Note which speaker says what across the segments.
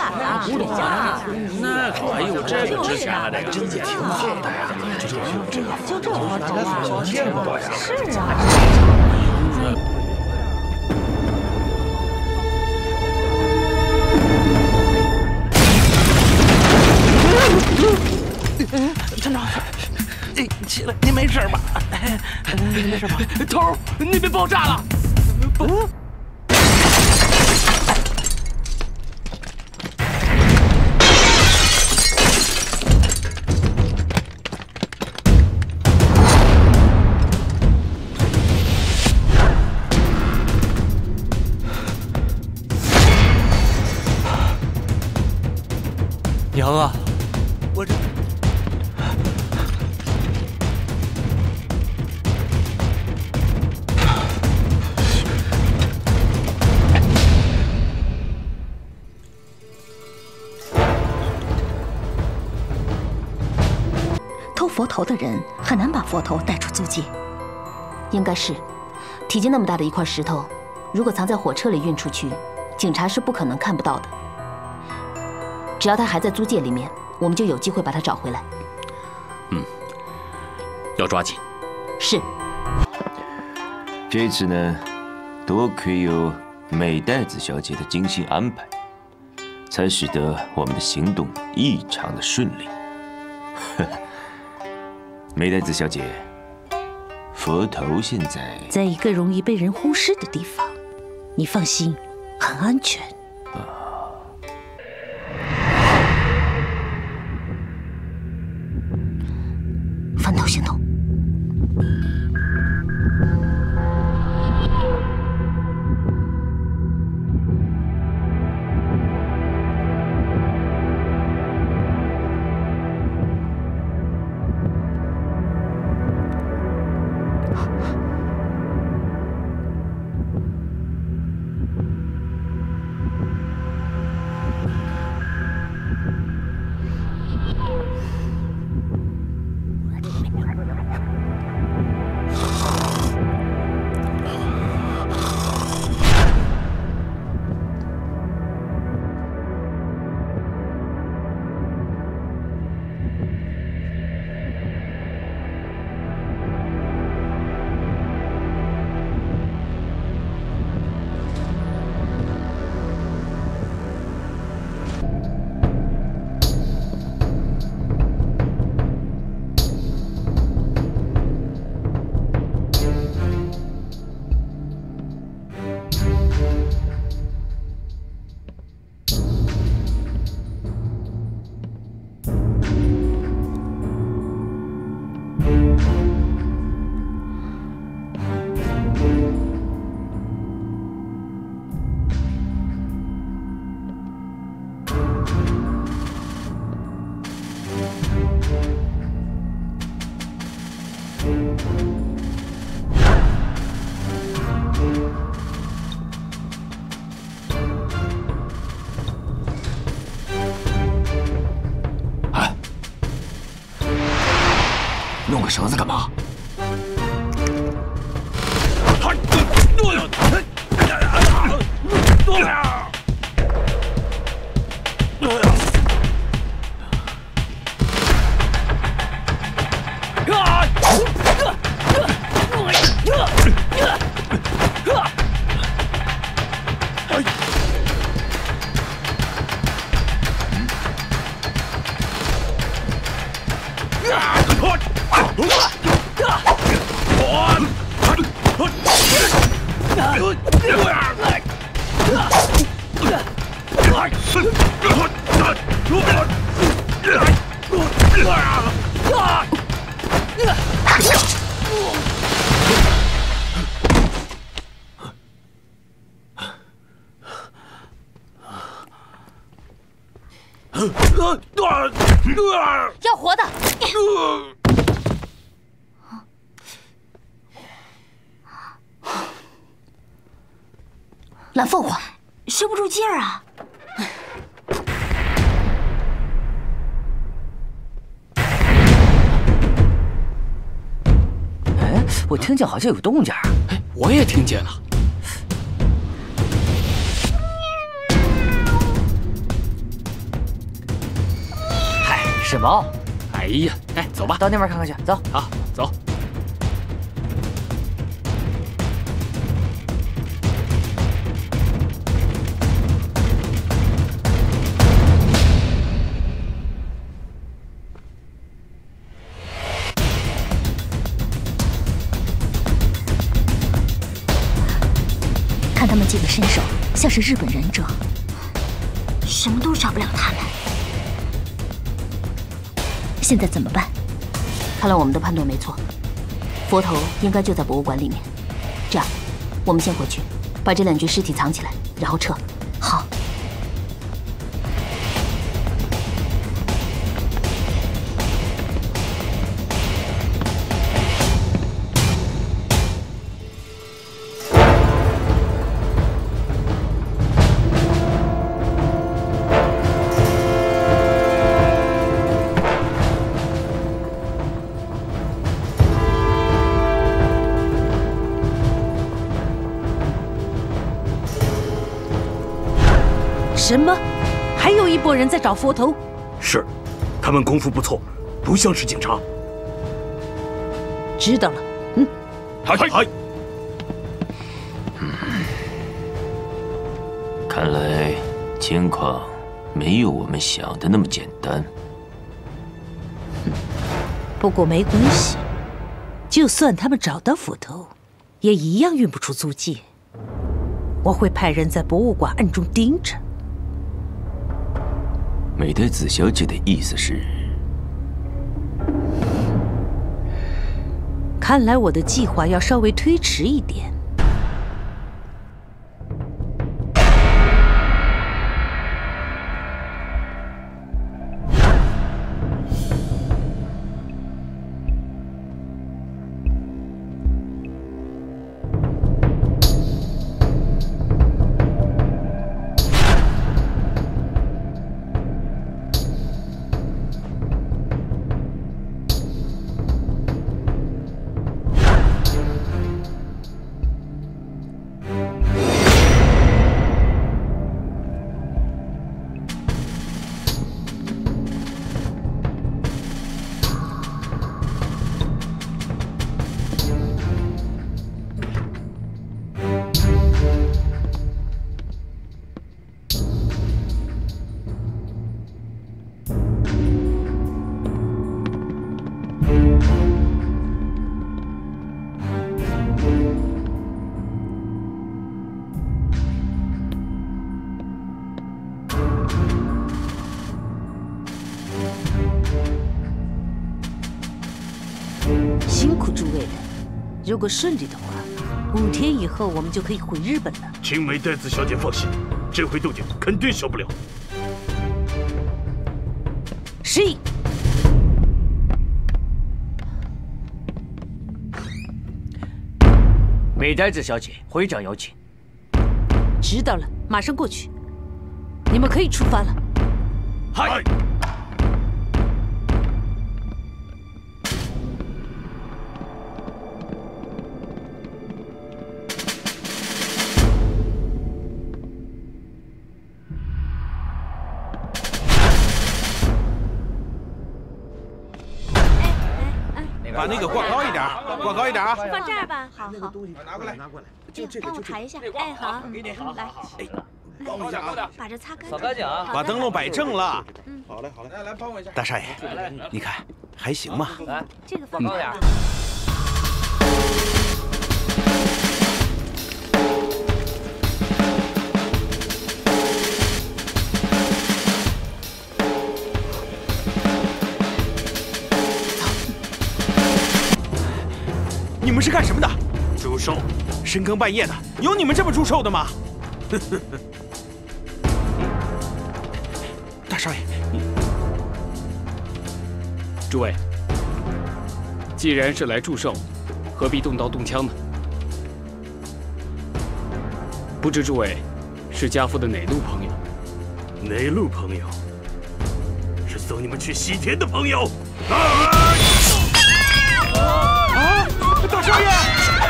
Speaker 1: 要来展览了。
Speaker 2: 那可还有这个值钱了，这个
Speaker 3: 真的挺好的呀。
Speaker 1: 就这就这佛头啊！
Speaker 3: 见过呀。
Speaker 1: 是啊。
Speaker 3: 船长，哎，起来，您没事吧？没事吧？头，那边爆炸了！
Speaker 4: 娘
Speaker 5: 头的人很难把佛头带出租界，应该是体积那么大的一块石头，如果藏在火车里运出去，警察是不可能看不到的。只要他还在租界里面，我们就有机会把他找回来。
Speaker 2: 嗯要抓紧。
Speaker 5: 是。
Speaker 6: 这次呢，多亏有美代子小姐的精心安排，才使得我们的行动异常的顺利。美代子小姐，佛头现在
Speaker 5: 在一个容易被人忽视的地方，你放心，很安全。翻头行动。
Speaker 3: 绳子干嘛？
Speaker 5: 要活的！蓝凤凰，
Speaker 7: 收不住劲儿啊！
Speaker 8: 哎我听见好像有动静。
Speaker 2: 哎，我也听见了。
Speaker 8: 是猫。
Speaker 2: 哎呀，哎，走吧，
Speaker 8: 到那边看看去。走，
Speaker 2: 好，走。
Speaker 5: 看他们几个身手，像是日本忍者，什么都少不了他们。现在怎么办？看来我们的判断没错，佛头应该就在博物馆里面。这样，我们先回去，把这两具尸体藏起来，然后撤。
Speaker 1: 人在找佛头？
Speaker 3: 是，他们功夫不错，不像是警察。
Speaker 1: 知道了。嗯。
Speaker 3: 嗨嗨。
Speaker 6: 看来情况没有我们想的那么简单。
Speaker 1: 不过没关系，就算他们找到斧头，也一样运不出租界。我会派人在博物馆暗中盯着。
Speaker 6: 美代子小姐的意思是，
Speaker 1: 看来我的计划要稍微推迟一点。果顺利的话，五天以后我们就可以回日本了。
Speaker 3: 请美代子小姐放心，这回动静肯定小不了。
Speaker 1: 是。
Speaker 8: 美代子小姐，会长有请。
Speaker 1: 知道了，马上过去。你们可以出发了。
Speaker 3: 嗨。
Speaker 9: 把那个挂高一点，挂高一点啊！
Speaker 10: 放这儿吧，好
Speaker 9: 好。拿过来，拿过来。
Speaker 10: 就这个，帮我抬一下。哎，好，
Speaker 9: 给你，
Speaker 10: 来。
Speaker 9: 哎，帮我一下啊！
Speaker 10: 把这擦干，
Speaker 8: 扫干净啊！
Speaker 9: 把灯笼摆正了。
Speaker 10: 嗯，
Speaker 9: 好嘞，好嘞。来来，帮我一下。大少爷，你看还行吗？
Speaker 8: 来，
Speaker 10: 这个放高点。
Speaker 9: 们是干什么的？
Speaker 3: 祝寿。
Speaker 9: 深更半夜的，有你们这么祝寿的吗？大少爷，你……
Speaker 2: 诸位，既然是来祝寿，何必动刀动枪呢？不知诸位是家父的哪路朋友？
Speaker 3: 哪路朋友？是送你们去西天的朋友。
Speaker 9: 啊！少爷，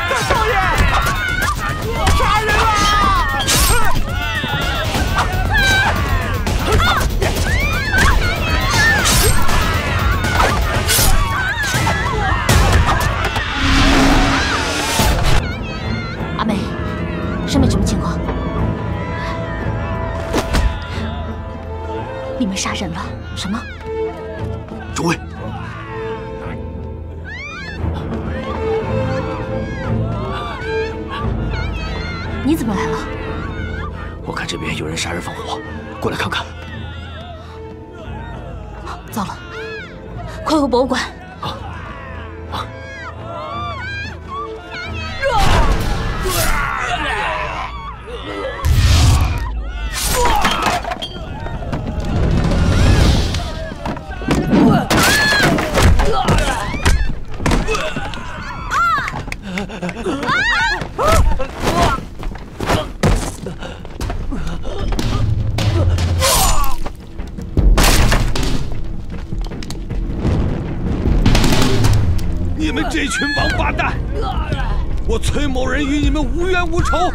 Speaker 9: 大少爷，
Speaker 5: 杀人了！上面
Speaker 9: 什么情况？你们杀人了！杀人放火，过来看看。
Speaker 5: 糟了，快回博物馆！
Speaker 3: 冤无仇，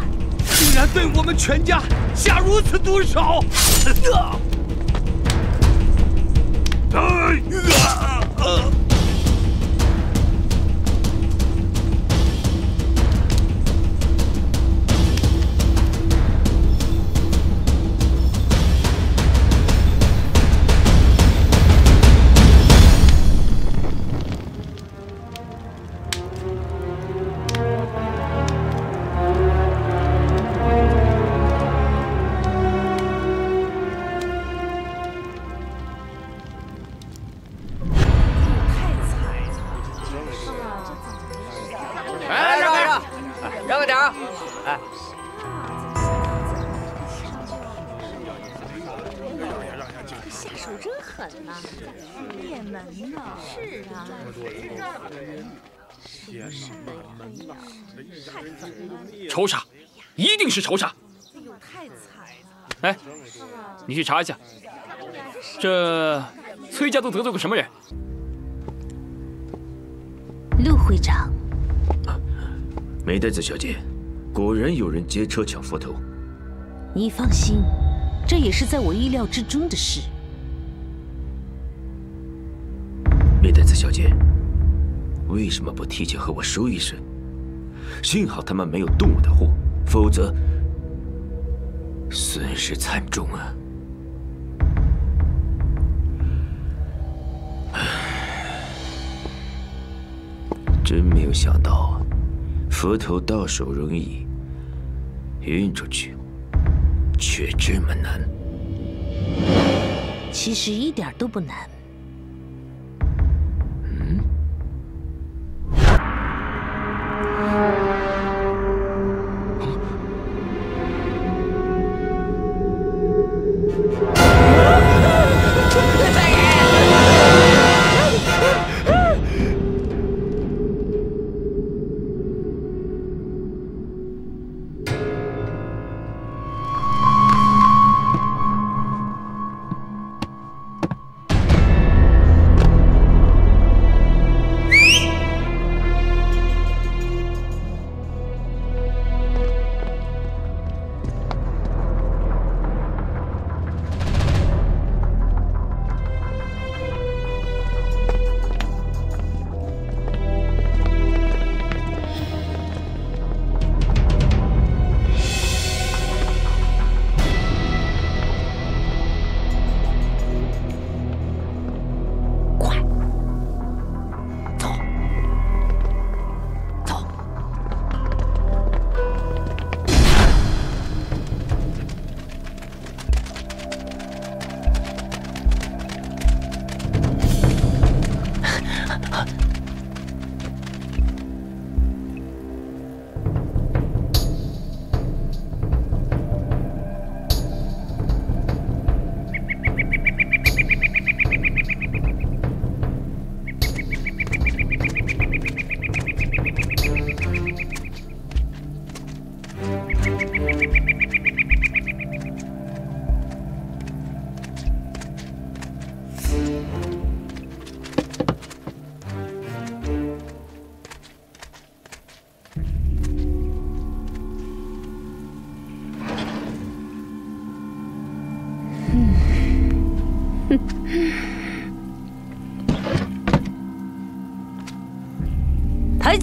Speaker 3: 竟然对我们全家下如此毒手！
Speaker 11: 哎，
Speaker 12: 仇杀，一定是仇杀！
Speaker 7: 哎呦，太惨了！
Speaker 12: 哎，你去查一下，这崔家都得罪过什么人？
Speaker 1: 陆会长，
Speaker 6: 梅代子小姐，果然有人劫车抢佛头。
Speaker 1: 你放心，这也是在我意料之中的事。
Speaker 6: 梅代子小姐，为什么不提前和我说一声？幸好他们没有动我的货，否则损失惨重啊！真没有想到啊，佛头到手容易，运出去却这么难。
Speaker 1: 其实一点都不难。
Speaker 6: Thank.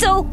Speaker 1: 抬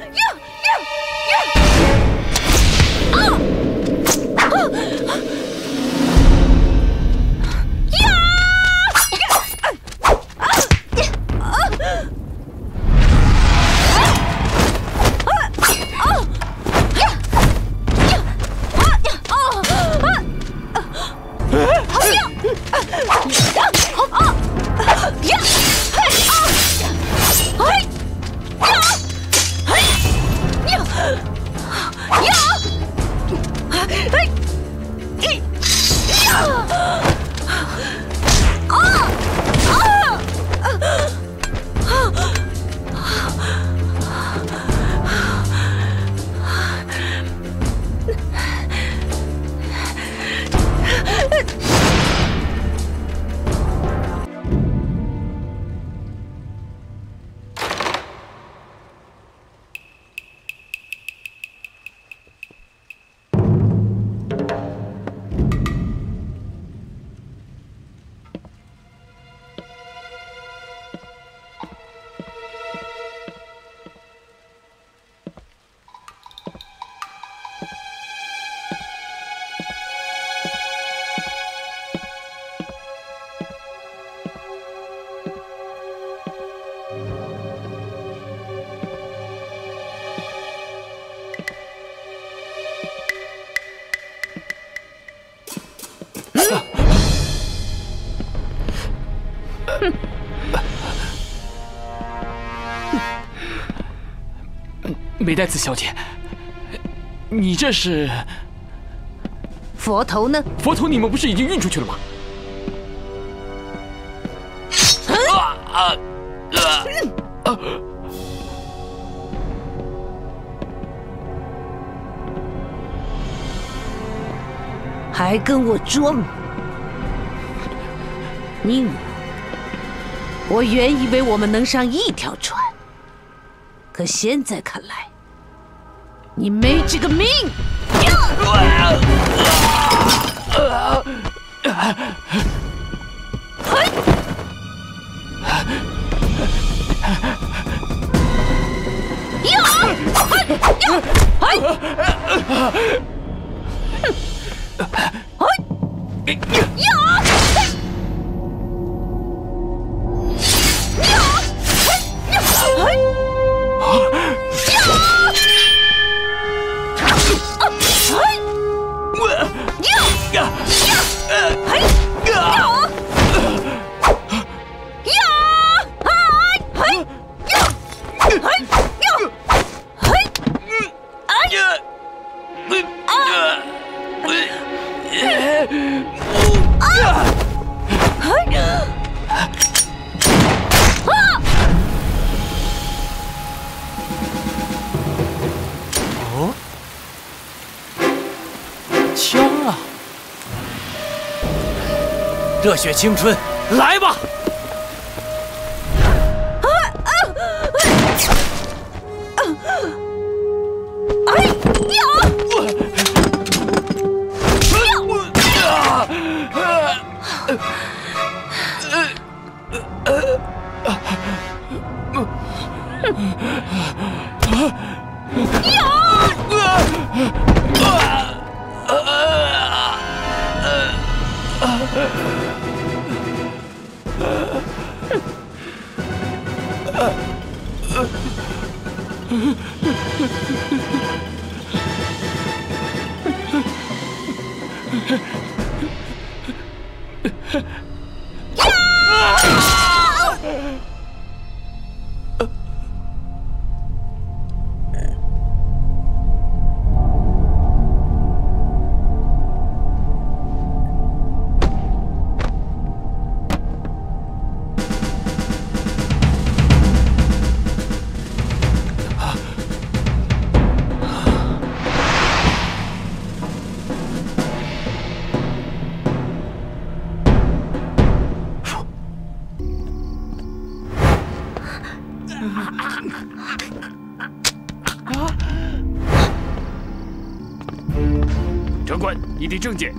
Speaker 3: 美代子小姐，你这是
Speaker 1: 佛头呢？
Speaker 3: 佛头，你们不是已经运出去了吗？啊啊！
Speaker 1: 还跟我装？宁，我原以为我们能上一条船，可现在看来，你没这个命！
Speaker 13: 血青春，
Speaker 14: 长官，你的证件。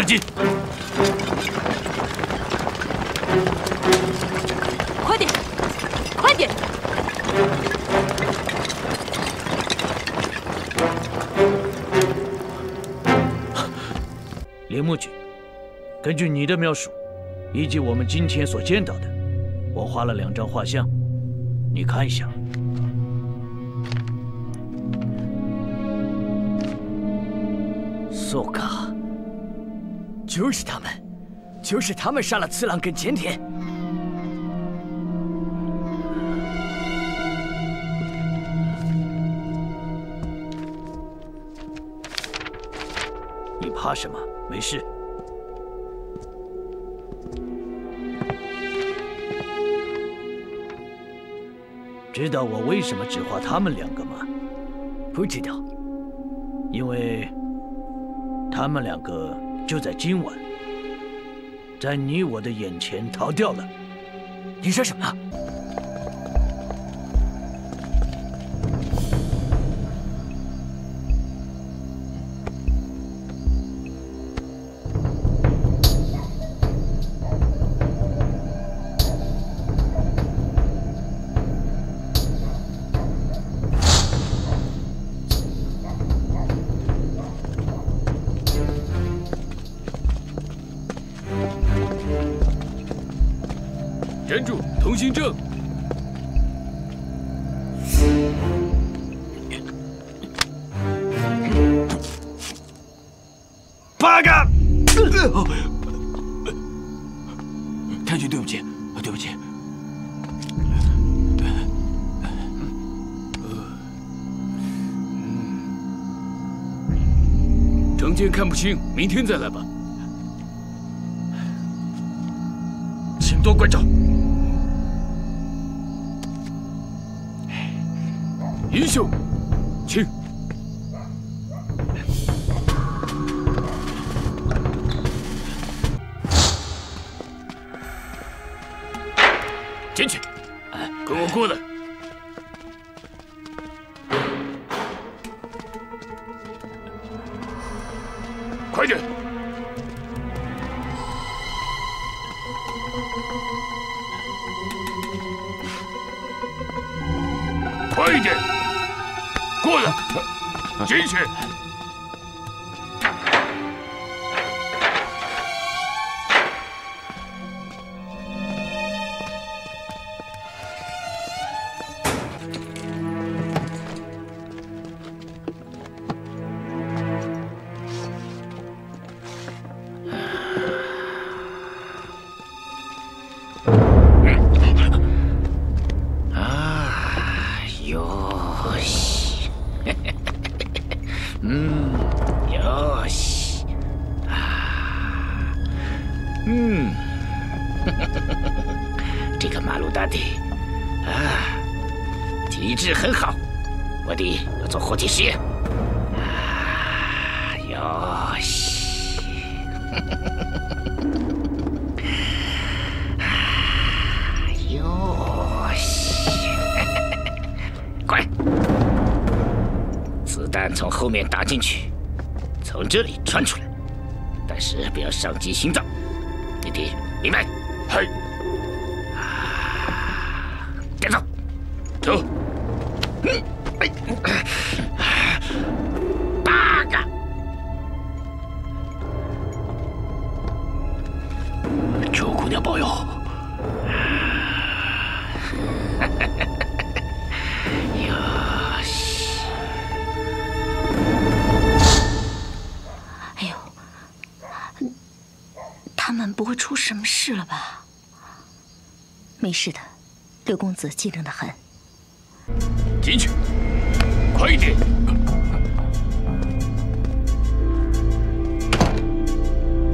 Speaker 13: 射击！
Speaker 1: 快点，快点！
Speaker 13: 铃木君，根据你的描述，以及我们今天所见到的，我画了两张画像，你看一下。
Speaker 2: 就是他们，就是他们杀了次郎跟前田。
Speaker 13: 你怕什么？没事。知道我为什么只画他们两个吗？
Speaker 2: 不知道。
Speaker 13: 因为他们两个。就在今晚，在你我的眼前逃掉了。
Speaker 2: 你说什么？
Speaker 15: 八嘎！
Speaker 3: 太君，对不起，对不起。
Speaker 14: 证件看不清，明天再来吧。后面打进去，
Speaker 16: 从这里穿出来，但是不要伤及心脏，弟弟。
Speaker 14: 明白。嘿，
Speaker 5: 六公子机灵的很。
Speaker 14: 进去，快一点！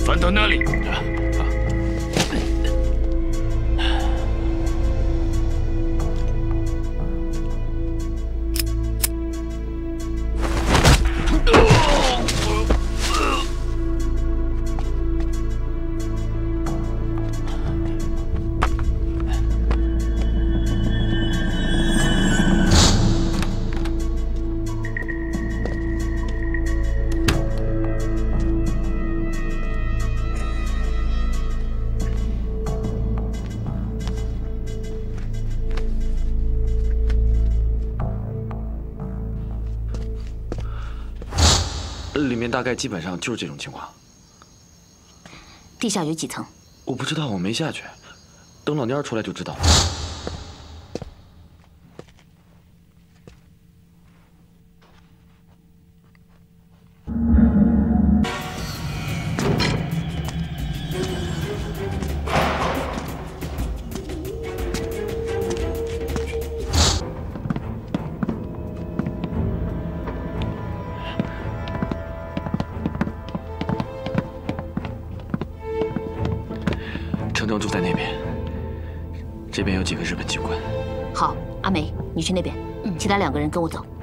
Speaker 14: 翻到那里。
Speaker 17: 大概基本上就是这种情况。
Speaker 5: 地下有几层？
Speaker 17: 我不知道，我没下去。等老蔫儿出来就知道了。
Speaker 5: 跟我走。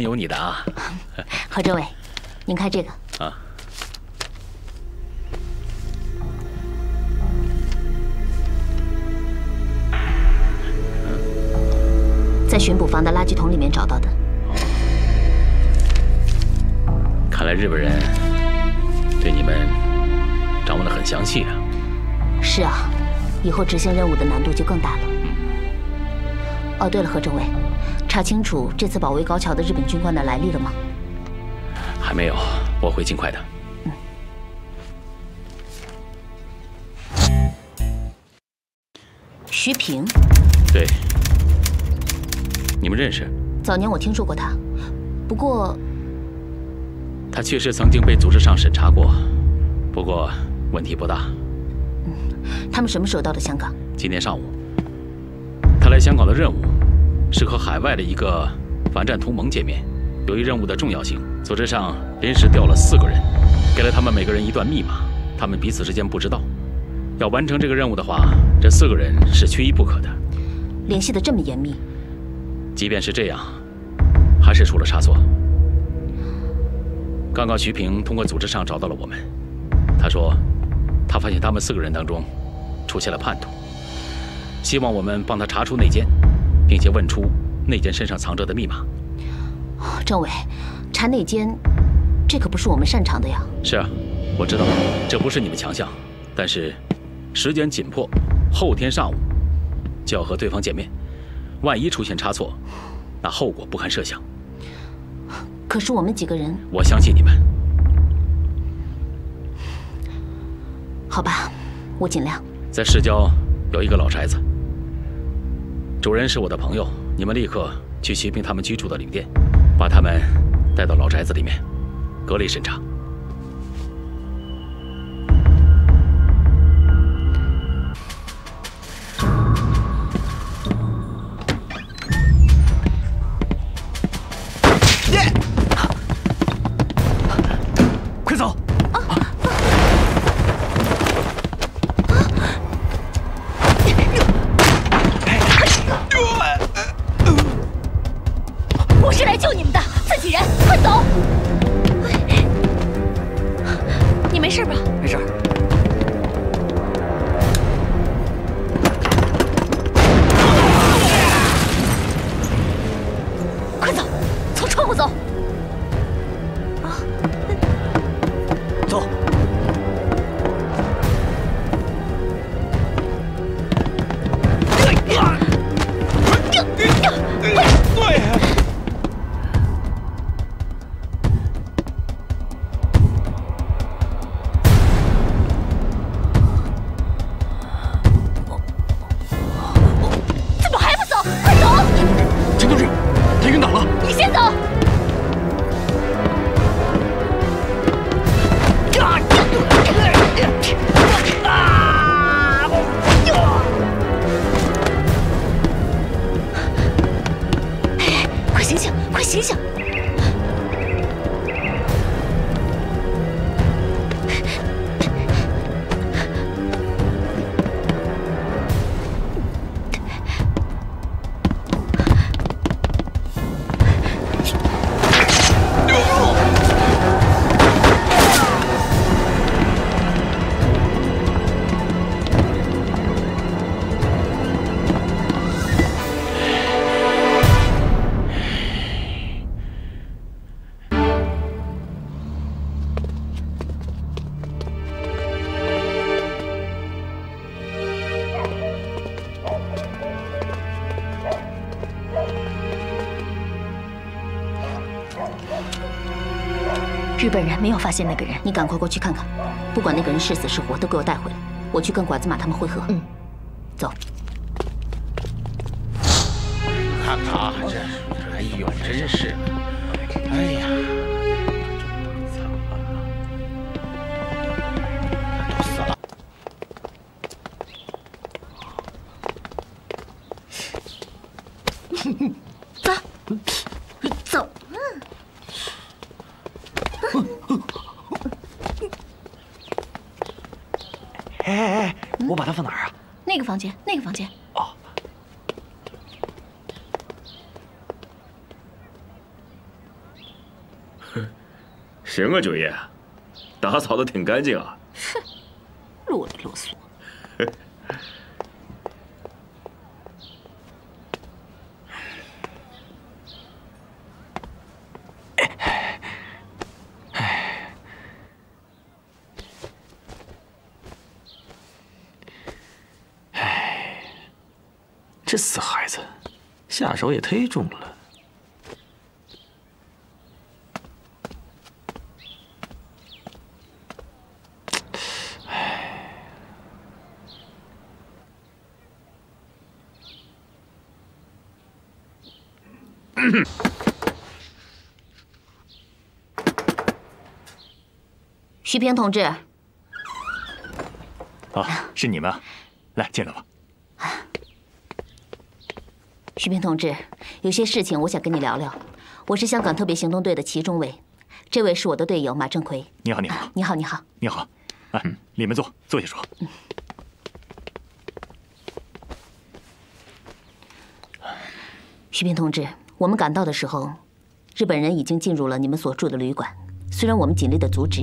Speaker 12: 真有你的啊！
Speaker 5: 何政委，您看这个。
Speaker 12: 啊，
Speaker 5: 在巡捕房的垃圾桶里面找到的。
Speaker 12: 看来日本人对你们掌握的很详细啊。
Speaker 5: 是啊，以后执行任务的难度就更大了。哦，对了，何政委，查清楚这次保卫高桥的日本军官的来历了吗？
Speaker 12: 还没有，我会尽快的。
Speaker 5: 徐平，
Speaker 12: 对，你们认识？
Speaker 5: 早年我听说过他，不过
Speaker 12: 他确实曾经被组织上审查过，不过问题不大。
Speaker 5: 他们什么时候到的香港？
Speaker 12: 今天上午，他来香港的任务是和海外的一个反战同盟见面。由于任务的重要性，组织上临时调了四个人，给了他们每个人一段密码，他们彼此之间不知道。要完成这个任务的话，这四个人是缺一不可的。
Speaker 5: 联系的这么严密，
Speaker 12: 即便是这样，还是出了差错。刚刚徐平通过组织上找到了我们，他说他发现他们四个人当中出现了叛徒，希望我们帮他查出内奸，并且问出内奸身上藏着的密码。
Speaker 5: 政委，查内奸，这可不是我们擅长的呀。
Speaker 12: 是啊，我知道这不是你们强项，但是时间紧迫，后天上午就要和对方见面，万一出现差错，那后果不堪设想。
Speaker 5: 可是我们几个人，
Speaker 12: 我相信你们。
Speaker 5: 好吧，我尽量。
Speaker 12: 在市郊有一个老宅子，主人是我的朋友，你们立刻去徐平他们居住的旅店，把他们带到老宅子里面，隔离审查。
Speaker 5: 发现那个人，你赶快过去看看，不管那个人是死是活，都给我带回来。我去跟拐子马他们会合。嗯，
Speaker 6: 行啊，九爷，打扫的挺干净啊。
Speaker 5: 哼，啰里啰嗦。
Speaker 2: 这死孩子，下手也忒重了。
Speaker 5: 徐平同志，
Speaker 18: 啊，是你们，来进来吧。
Speaker 5: 徐平同志，有些事情我想跟你聊聊。我是香港特别行动队的齐中尉，这位是我的队友马正奎。
Speaker 18: 你好，你好，
Speaker 5: 你好，你好，
Speaker 18: 你好。来，里面坐，坐下说。
Speaker 5: 徐平同志，我们赶到的时候，日本人已经进入了你们所住的旅馆。虽然我们尽力的阻止，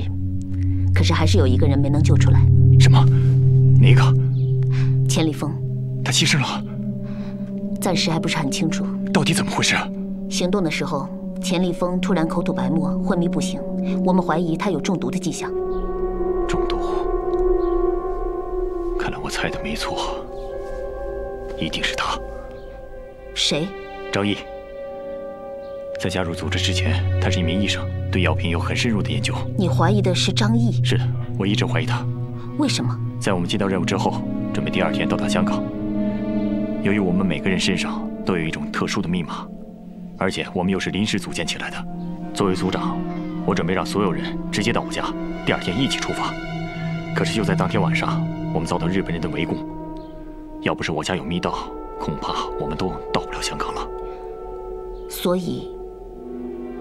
Speaker 5: 可是还是有一个人没能救出来。
Speaker 18: 什么？哪个？
Speaker 5: 钱立峰。
Speaker 18: 他牺牲了。
Speaker 5: 暂时还不是很清楚。
Speaker 18: 到底怎么回事？
Speaker 5: 行动的时候，钱立峰突然口吐白沫，昏迷不醒。我们怀疑他有中毒的迹象。
Speaker 18: 中毒？看来我猜的没错，一定是他。
Speaker 5: 谁？
Speaker 18: 张毅。在加入组织之前，他是一名医生，对药品有很深入的研究。
Speaker 5: 你怀疑的是张毅？
Speaker 18: 是的，我一直怀疑他。
Speaker 5: 为什么？
Speaker 18: 在我们接到任务之后，准备第二天到达香港。由于我们每个人身上都有一种特殊的密码，而且我们又是临时组建起来的。作为组长，我准备让所有人直接到我家，第二天一起出发。可是就在当天晚上，我们遭到日本人的围攻。要不是我家有密道，恐怕我们都到不了香港了。
Speaker 5: 所以，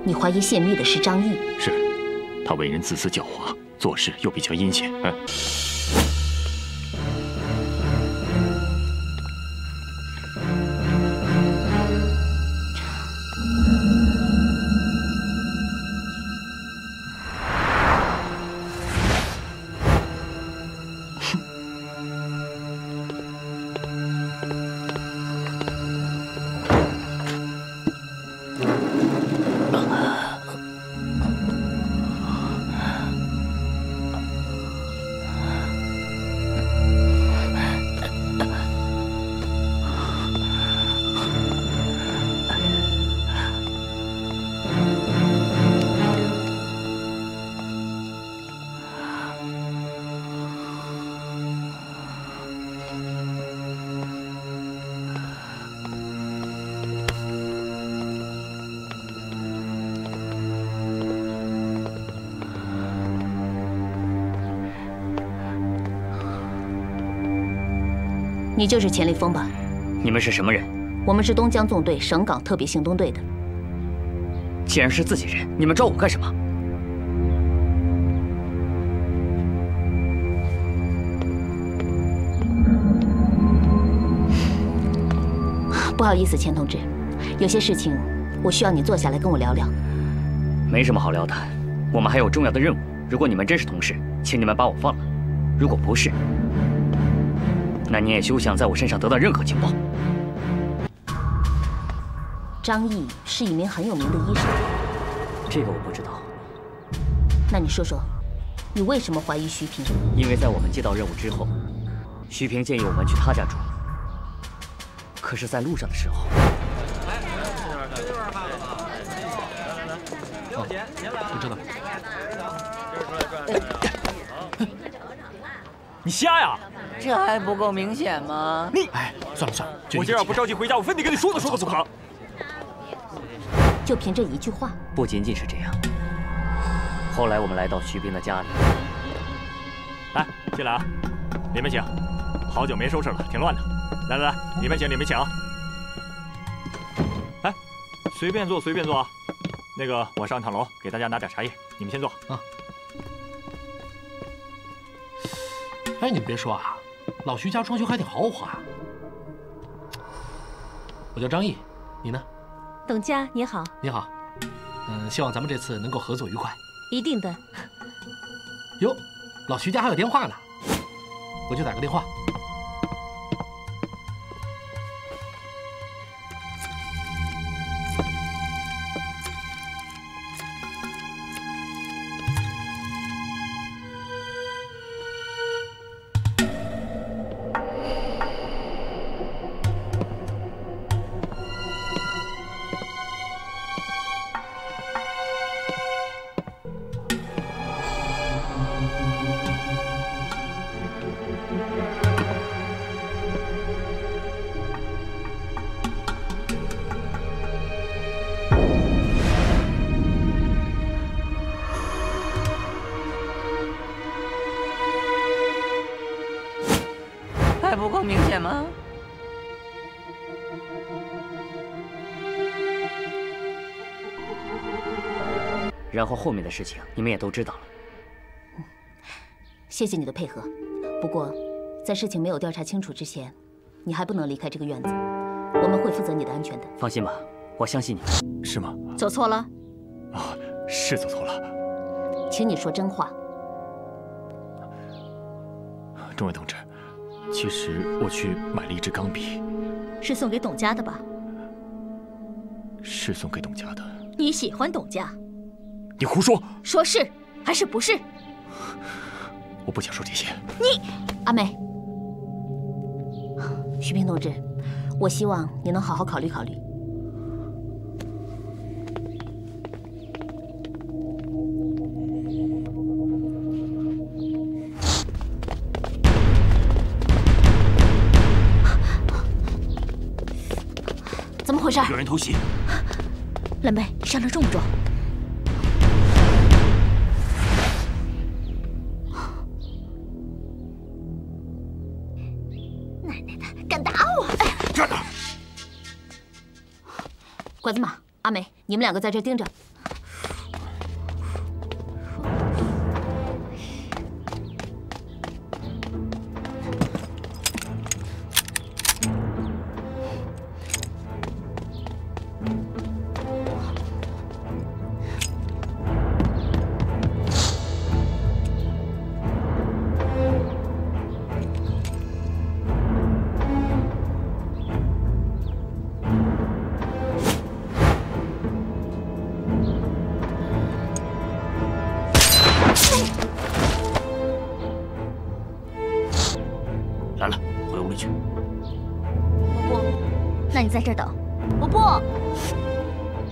Speaker 5: 你怀疑泄密的是张毅？
Speaker 18: 是，他为人自私狡猾，做事又比较阴险。哎。
Speaker 5: 你就是钱立峰吧？
Speaker 8: 你们是什么人？
Speaker 5: 我们是东江纵队省港特别行动队的。
Speaker 8: 既然是自己人，你们找我干什么？
Speaker 5: 不好意思，钱同志，有些事情我需要你坐下来跟我聊聊。
Speaker 8: 没什么好聊的，我们还有重要的任务。如果你们真是同事，请你们把我放了；如果不是，那你也休想在我身上得到任何情报。
Speaker 5: 张毅是一名很有名的医生，
Speaker 8: 这个我不知道。
Speaker 5: 那你说说，你为什么怀疑徐平？
Speaker 8: 因为在我们接到任务之后，徐平建议我们去他家住。可是，在路上的时候，
Speaker 19: 哦，我知道。
Speaker 8: 你瞎呀？
Speaker 11: 这还不够明显吗？
Speaker 19: 你哎，算了算了，
Speaker 8: 我今儿要不着急回家，我非得跟你说道说道不可。
Speaker 5: 就凭这一句话？
Speaker 8: 不仅仅是这样。后来我们来到徐斌的家里，
Speaker 18: 来进来啊，里面请。好久没收拾了，挺乱的。来来来，里面请，里面请。哎，随便坐，随便坐啊。那个，我上趟楼给大家拿点茶叶，你们先坐啊。
Speaker 19: 哎，你们别说啊，老徐家装修还挺豪华。我叫张毅，你呢？
Speaker 7: 董家你好。
Speaker 19: 你好。嗯，希望咱们这次能够合作愉快。
Speaker 7: 一定的。
Speaker 19: 哟，老徐家还有电话呢，我去打个电话。
Speaker 8: 然后后面的事情你们也都知道了。
Speaker 5: 谢谢你的配合，不过在事情没有调查清楚之前，你还不能离开这个院子。我们会负责你的安全的。
Speaker 8: 放心吧，我相信
Speaker 18: 你。是吗？
Speaker 5: 走错了？
Speaker 18: 啊，是走错了。
Speaker 5: 请你说真话。
Speaker 18: 众位同志，其实我去买了一支钢笔，
Speaker 7: 是送给董家的吧？
Speaker 18: 是送给董家的。
Speaker 7: 你喜欢董家？
Speaker 18: 你胡说！
Speaker 7: 说是还是不是？
Speaker 18: 我不想说这些。
Speaker 7: 你，
Speaker 5: 阿梅，徐平同志，我希望你能好好考虑考虑。怎么回事？
Speaker 9: 有人偷袭。
Speaker 7: 蓝妹，伤得重不重？
Speaker 5: 你们两个在这盯着。
Speaker 9: 回屋里去。
Speaker 7: 我不，那你在这儿等。我不，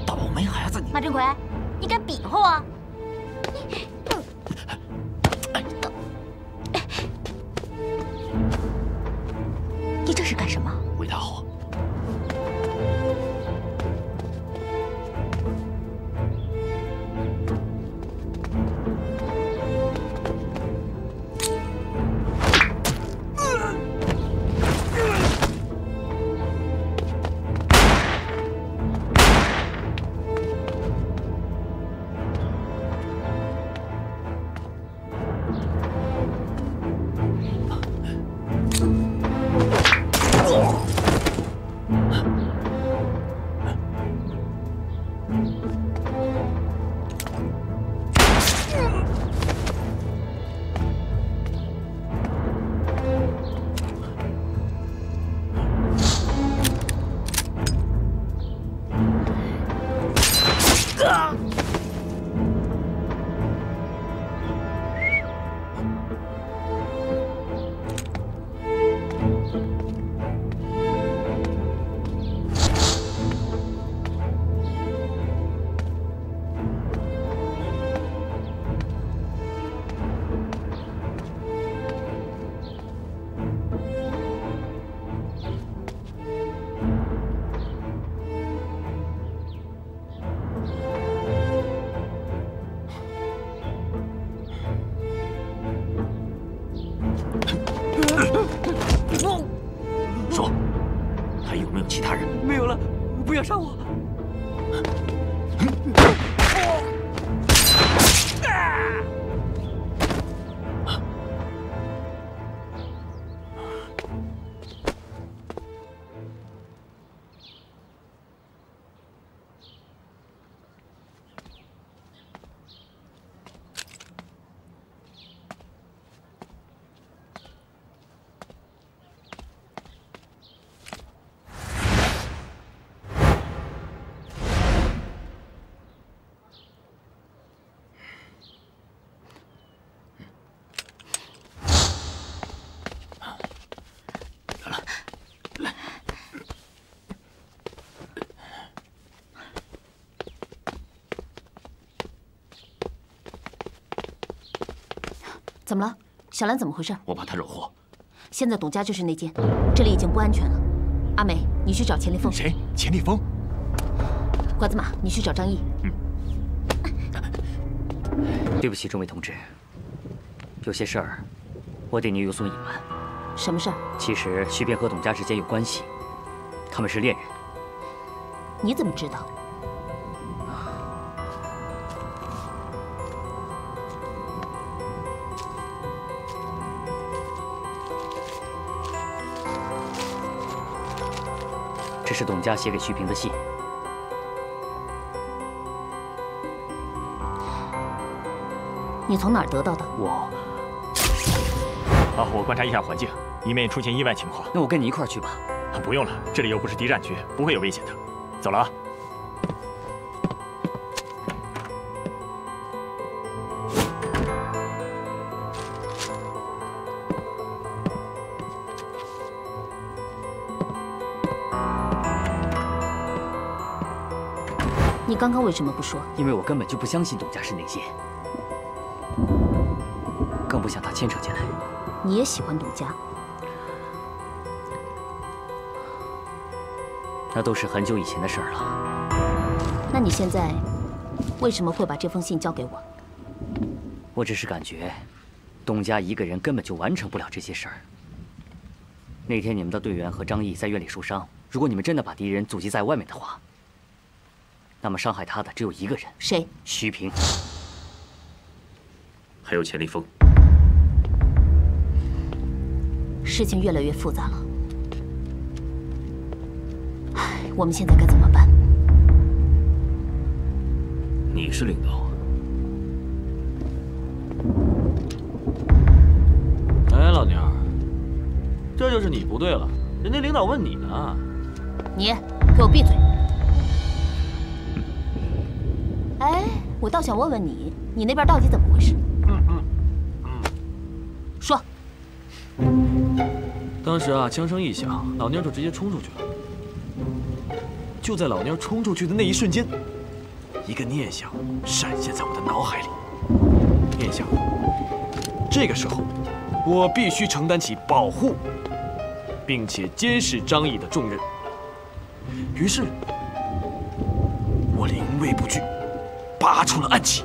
Speaker 9: 倒霉孩子你！
Speaker 7: 马振奎，你敢比划我？
Speaker 5: 怎么了，小兰？怎么回事？
Speaker 12: 我怕她惹祸。
Speaker 5: 现在董家就是那间，这里已经不安全了。阿美，你去找钱立峰。
Speaker 18: 谁？钱立峰。
Speaker 5: 瓜子马，你去找张毅。嗯。
Speaker 8: 对不起，众位同志，有些事儿我对您有所隐瞒。
Speaker 5: 什么事儿？
Speaker 8: 其实徐斌和董家之间有关系，他们是恋人。
Speaker 5: 你怎么知道？
Speaker 8: 这是董家写给徐平的信。
Speaker 5: 你从哪儿得到的？
Speaker 8: 我……
Speaker 18: 啊，我观察一下环境，以免出现意外情况。
Speaker 8: 那我跟你一块儿去吧。
Speaker 18: 不用了，这里又不是敌占区，不会有危险的。走了啊。
Speaker 5: 刚刚为什么不说？
Speaker 8: 因为我根本就不相信董家是内奸，更不想他牵扯进来。
Speaker 5: 你也喜欢董家？
Speaker 8: 那都是很久以前的事儿了。
Speaker 5: 那你现在为什么会把这封信交给我？
Speaker 8: 我只是感觉，董家一个人根本就完成不了这些事儿。那天你们的队员和张毅在院里受伤，如果你们真的把敌人阻击在外面的话。那么伤害他的只有一个人，
Speaker 5: 谁？
Speaker 8: 徐平，
Speaker 12: 还有钱立峰。
Speaker 5: 事情越来越复杂了，唉，我们现在该怎么办？
Speaker 12: 你是领导。
Speaker 17: 哎，老娘，这就是你不对了，人家领导问你呢。
Speaker 5: 你给我闭嘴！我倒想问问你，你那边到底怎么回事？嗯嗯嗯，说。
Speaker 17: 当时啊，枪声一响，老蔫就直接冲出去了。就在老蔫冲出去的那一瞬间，一个念想闪现在我的脑海里。念想，这个时候，我必须承担起保护，并且监视张毅的重任。于是，我临危不惧。拔出了暗器，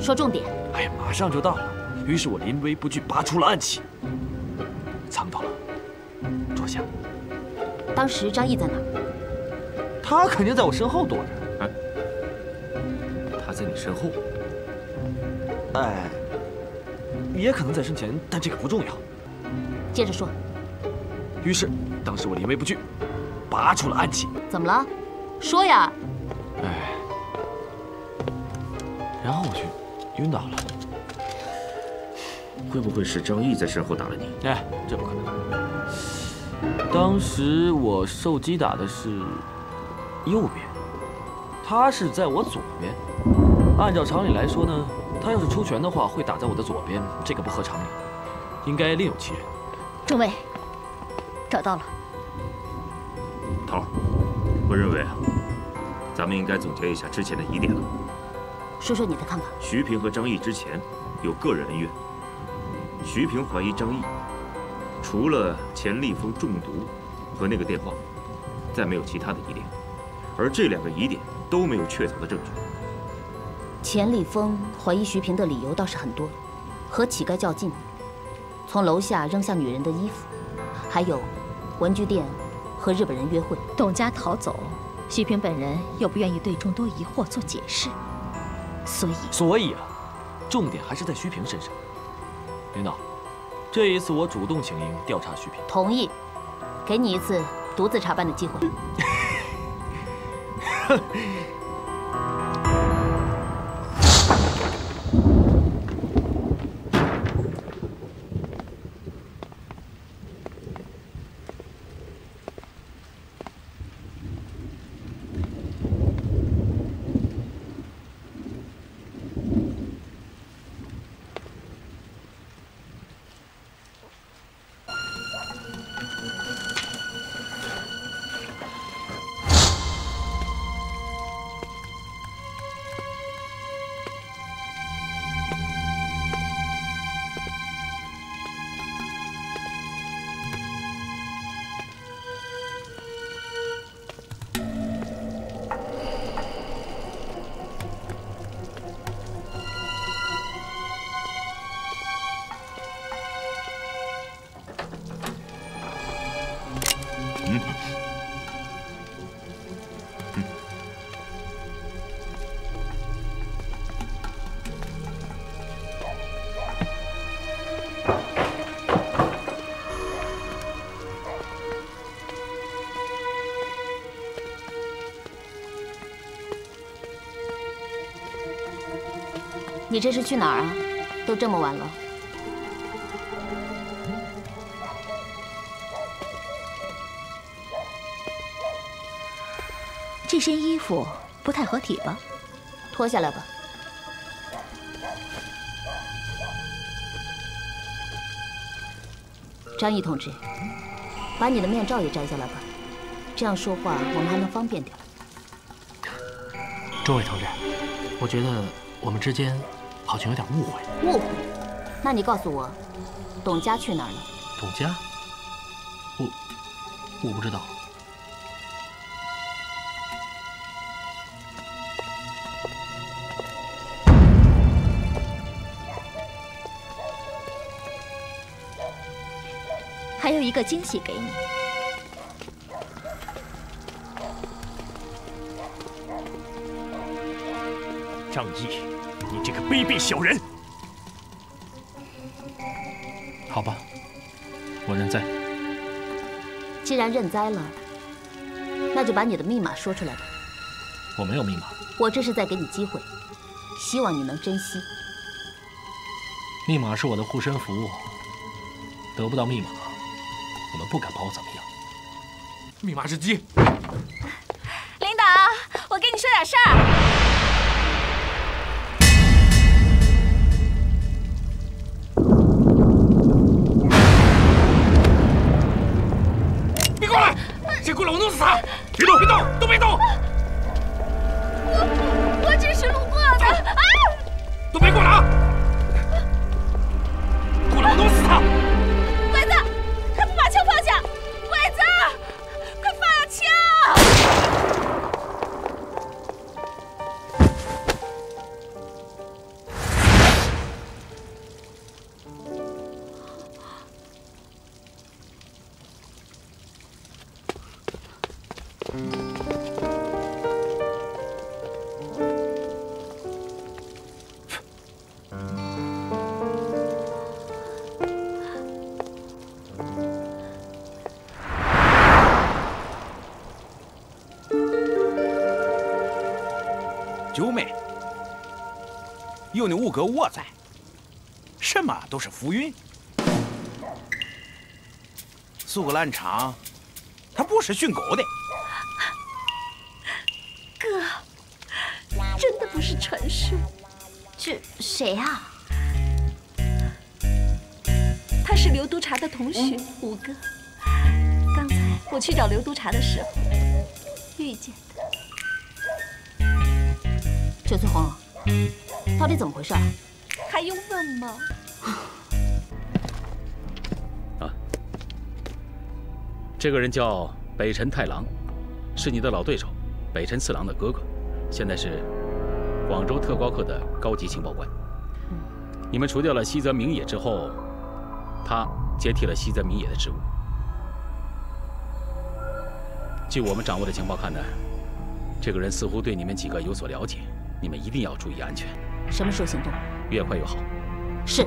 Speaker 5: 说重点。
Speaker 17: 哎呀，马上就到了。于是我临危不惧，拔出了暗器，藏到了桌下。
Speaker 5: 当时张毅在哪？
Speaker 17: 他肯定在我身后躲着。
Speaker 12: 哎，他在你身后？
Speaker 17: 哎，也可能在身前，但这个不重要。
Speaker 5: 接着说。
Speaker 17: 于是，当时我临危不惧，拔出了暗器。
Speaker 5: 怎么了？说呀。
Speaker 17: 哎。然后我就晕倒了。
Speaker 12: 会不会是张毅在身后打了你？
Speaker 17: 哎，这不可能。当时我受击打的是右边，他是在我左边。按照常理来说呢，他要是出拳的话，会打在我的左边，这个不合常理，应该另有其人。
Speaker 5: 众位，找到了。
Speaker 12: 头儿，我认为啊，咱们应该总结一下之前的疑点了。
Speaker 5: 说说你的看法。
Speaker 12: 徐平和张毅之前有个人恩怨。徐平怀疑张毅，除了钱立峰中毒和那个电话，再没有其他的疑点。而这两个疑点都没有确凿的证据。
Speaker 5: 钱立峰怀疑徐平的理由倒是很多，和乞丐较劲，从楼下扔下女人的衣服，还有文具店和日本人约会。
Speaker 7: 董家逃走，徐平本人又不愿意对众多疑惑做解释，所以
Speaker 17: 所以啊，重点还是在徐平身上。领导，这一次我主动请缨调查徐平。
Speaker 5: 同意，给你一次独自查办的机会。你这是去哪儿啊？都这么晚了。
Speaker 7: 这身衣服不太合体吧？
Speaker 5: 脱下来吧。张毅同志，把你的面罩也摘下来吧，这样说话我们还能方便点。
Speaker 19: 诸位同志，我觉得我们之间好像有点误会。
Speaker 5: 误会？那你告诉我，董家去哪儿了？
Speaker 19: 董家？我我不知道。
Speaker 7: 还有一个惊喜给你。
Speaker 3: 张毅，你这个卑鄙小人！
Speaker 19: 好吧，我认栽。
Speaker 5: 既然认栽了，那就把你的密码说出来吧。
Speaker 19: 我没有密码。
Speaker 5: 我这是在给你机会，希望你能珍惜。
Speaker 19: 密码是我的护身符，得不到密码，你们不敢把我怎么样。
Speaker 3: 密码是鸡。
Speaker 7: 领导，我跟你说点事儿。
Speaker 3: 我弄死他！别动，别动，都别动！
Speaker 9: 有你五哥我在，什么都是浮云。苏格兰场，他不是训狗的。
Speaker 7: 哥，真的不是传说。
Speaker 5: 这谁啊？
Speaker 7: 他是刘督察的同学，五哥。刚才我去找刘督察的时候遇见的。
Speaker 5: 九翠红，到底怎么回事？
Speaker 7: 还用问吗？
Speaker 12: 啊，这个人叫北辰太郎，是你的老对手，北辰次郎的哥哥，现在是广州特高课的高级情报官。你们除掉了西泽明野之后，他接替了西泽明野的职务。据我们掌握的情报看呢，这个人似乎对你们几个有所了解，你们一定要注意安全。
Speaker 5: 什么时候行动？
Speaker 12: 越快越好。
Speaker 5: 是。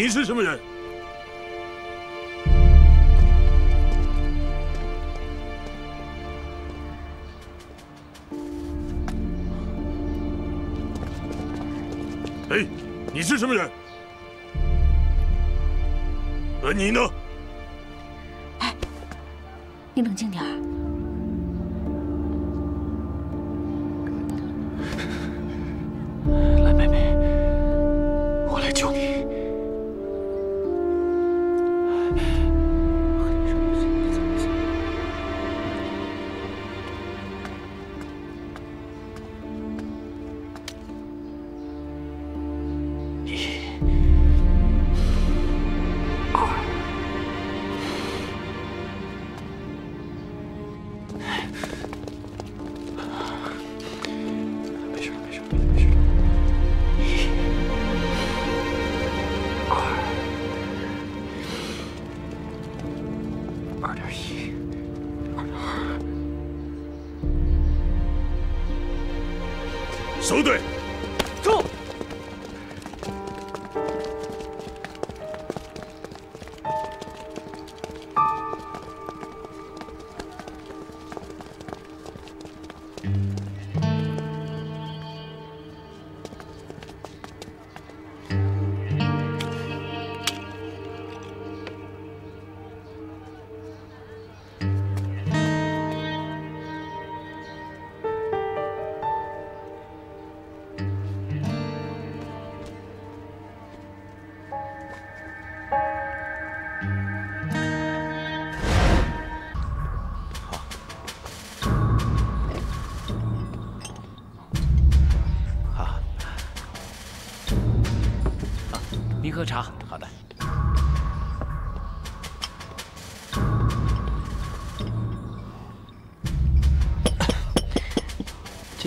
Speaker 3: 你是什么人？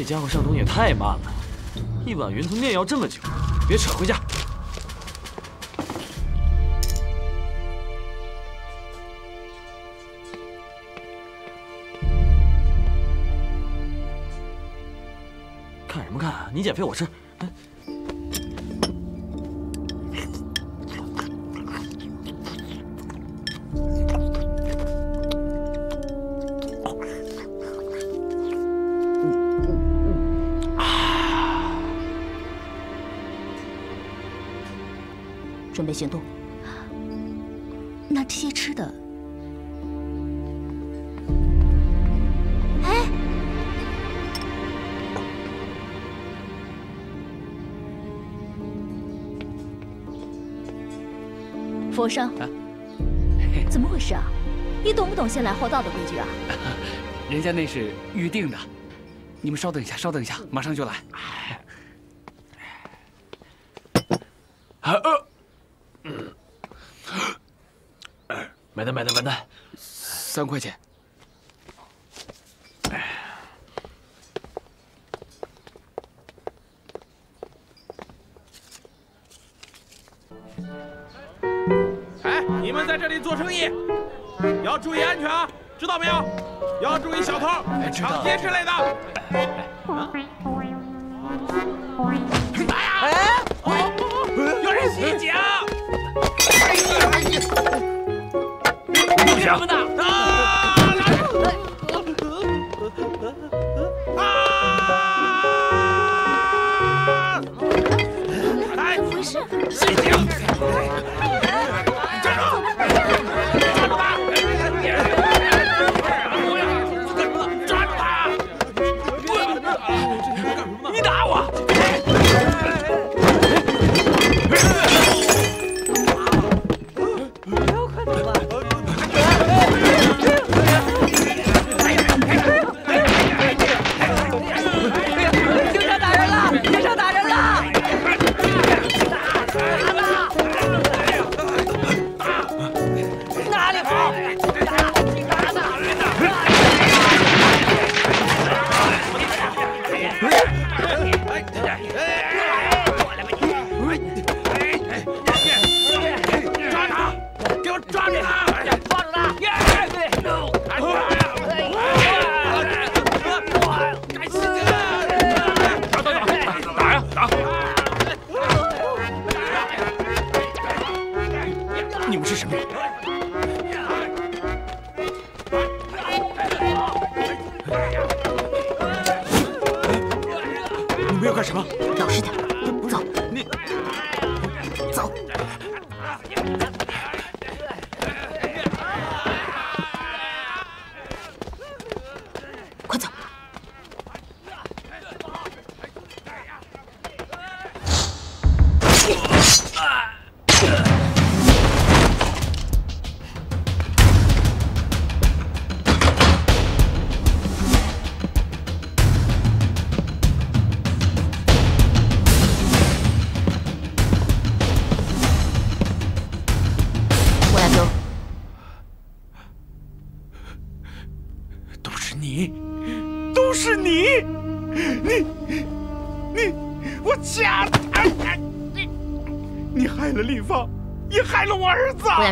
Speaker 17: 这家伙上东西也太慢了，一碗云吞面要这么久，别扯，回家。看什么看？你减肥，我吃。
Speaker 20: 佛生，怎么回事啊？你懂不懂先来后到的规矩啊？
Speaker 2: 人家那是预定的，你们稍等一下，稍等一下，马上就来。
Speaker 17: 啊呃，买单买单买单，
Speaker 2: 三块钱。
Speaker 9: 要注意安全啊，知道没有？要注意小偷、抢劫之类的。啊！打呀！哎，有人袭警！
Speaker 17: 不行！
Speaker 9: 啊！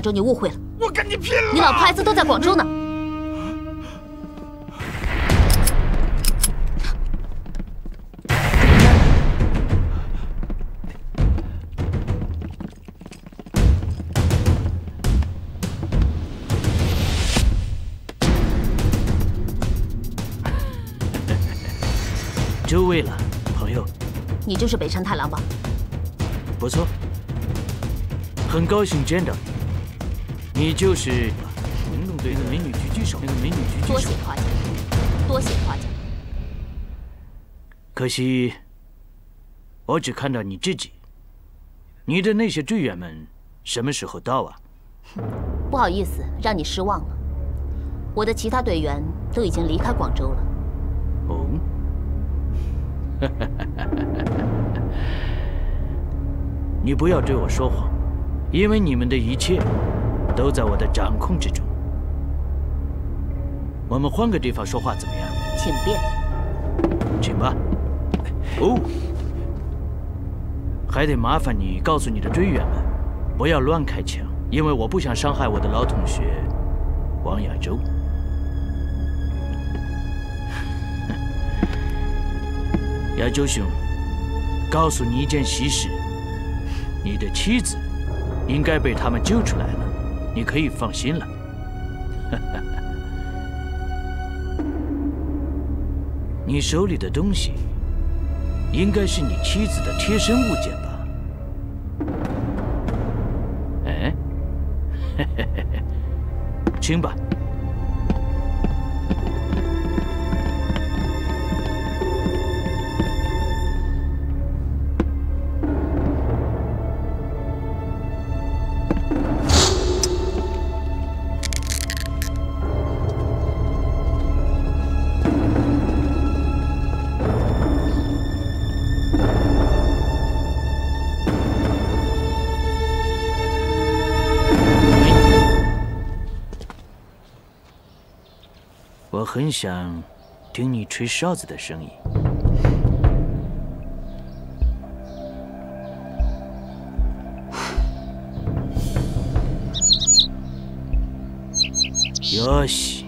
Speaker 9: 儿子。
Speaker 5: 莫亚洲，你误会了，
Speaker 9: 我跟你拼了！
Speaker 5: 你老婆孩子都在广州呢。
Speaker 13: 就位了，朋友。
Speaker 5: 你就是北辰太郎吧？
Speaker 13: 不错，很高兴见到你。你就是行动队的美女狙击手，那个美女狙击手。
Speaker 5: 多谢夸奖，多谢夸奖。
Speaker 13: 可惜，我只看到你自己。你的那些队员们什么时候到啊？
Speaker 5: 不好意思，让你失望了。我的其他队员都已经离开广州了。
Speaker 13: 哦。你不要对我说谎，因为你们的一切都在我的掌控之中。我们换个地方说话怎么样？
Speaker 5: 请便。
Speaker 13: 请吧。哦，还得麻烦你告诉你的队员们，不要乱开枪，因为我不想伤害我的老同学王亚洲。亚洲兄，告诉你一件喜事，你的妻子应该被他们救出来了，你可以放心了。你手里的东西，应该是你妻子的贴身物件吧？哎，请吧。很想听你吹哨子的声音。よし。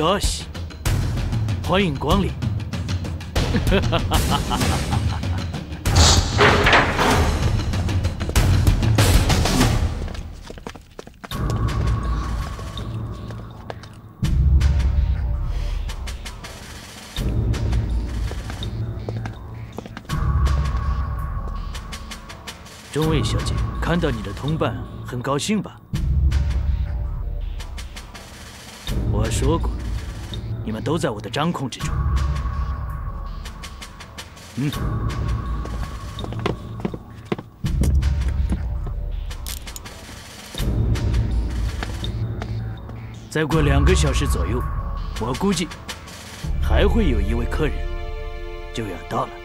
Speaker 13: よし，欢迎光临。中尉小姐，看到你的同伴，很高兴吧？我说过，你们都在我的掌控之中。嗯。再过两个小时左右，我估计还会有一位客人就要到了。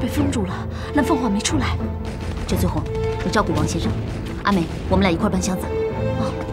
Speaker 7: 被封住了，蓝凤凰没出来。
Speaker 5: 这翠红，你照顾王先生。阿梅，我们俩一块搬箱子。
Speaker 13: 两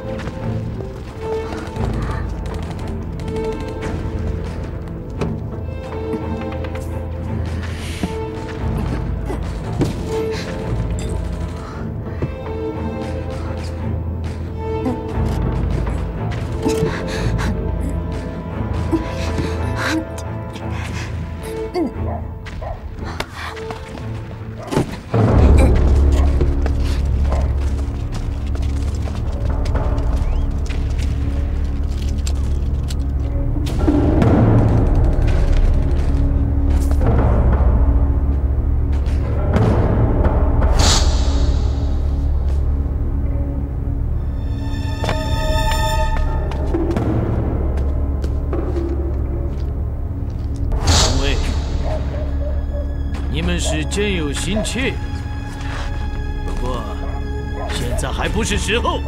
Speaker 13: 心切，不过现在还不是时候。